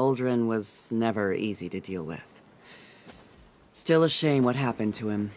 Aldrin was never easy to deal with. Still a shame what happened to him.